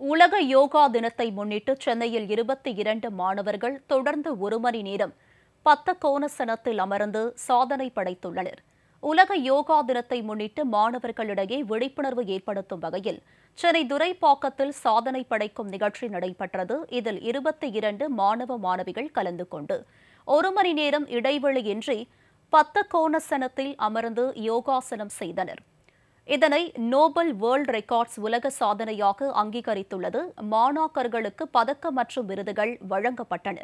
உலக யோகா தினத்தை முன்னிட்டு சென்னையில் இருபத்தி இரண்டு மாணவர்கள் தொடர்ந்து ஒரு மணி நேரம் பத்த கோணசனத்தில் அமர்ந்து சாதனை படைத்துள்ளனர். உலக யோகா தினத்தை முன்னிட்டு மாணவர்களிடையே விழிப்புணர்வு ஏற்படுத்தும் வகையில் சென்னை துரைப்பாக்கத்தில் சாதனை படைக்கும் நிகழ்ச்சி நடைபெற்றது. இதில் இருபத்தி இரண்டு மாணவ மாணவிகள் கலந்து கொண்டு ஒரு மணி நேரம் இடைவெளியின்றி பத்த கோணசனத்தில் அமர்ந்து யோகாசனம் செய்தனர். இதனை நோபல் வேர்ல்ட் ரெக்கார்ட்ஸ் உலக சாதனையாக அங்கீகரித்துள்ளது மாணாக்கர்களுக்கு பதக்கம் மற்றும் விருதுகள் வழங்கப்பட்டன.